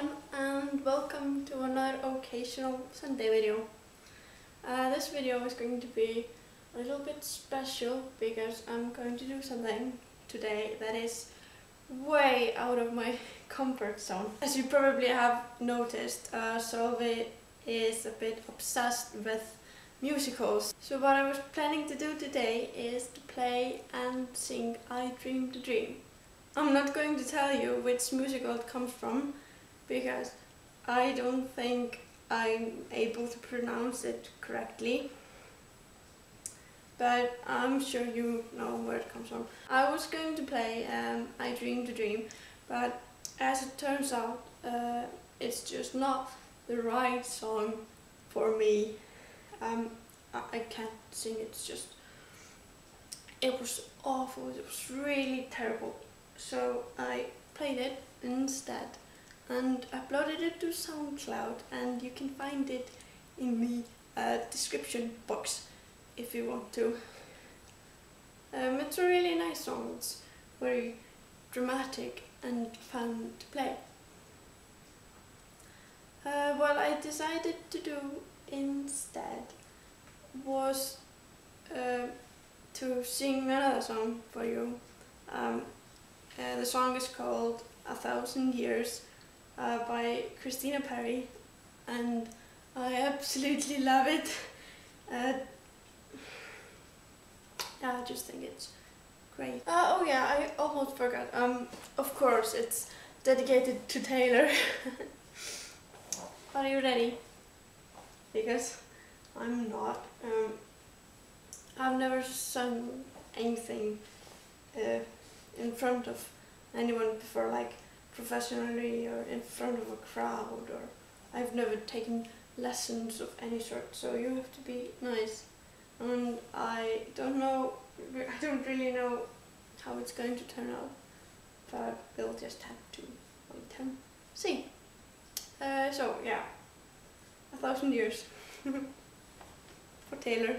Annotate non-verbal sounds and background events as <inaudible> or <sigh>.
everyone and welcome to another occasional Sunday video. Uh, this video is going to be a little bit special because I'm going to do something today that is way out of my <laughs> comfort zone. As you probably have noticed, uh, is a bit obsessed with musicals. So what I was planning to do today is to play and sing I Dreamed a Dream. I'm not going to tell you which musical it comes from because I don't think I'm able to pronounce it correctly. But I'm sure you know where it comes from. I was going to play um, I Dreamed a Dream, but as it turns out, uh, it's just not the right song for me. Um, I, I can't sing, it's just, it was awful, it was really terrible. So I played it instead and uploaded it to SoundCloud and you can find it in the uh, description box if you want to. Um, it's a really nice song, it's very dramatic and fun to play. Uh, what I decided to do instead was uh, to sing another song for you. Um, uh, the song is called A Thousand Years uh, by Christina Perri and I absolutely love it. Uh, I just think it's great. Uh, oh yeah, I almost forgot. Um, of course, it's dedicated to Taylor. <laughs> Are you ready? Because I'm not. Um, I've never sung anything uh, in front of anyone before, like professionally or in front of a crowd, or I've never taken lessons of any sort, so you have to be nice. And I don't know, I don't really know how it's going to turn out, but we'll just have to wait and see. Uh, so yeah, a thousand years <laughs> for Taylor.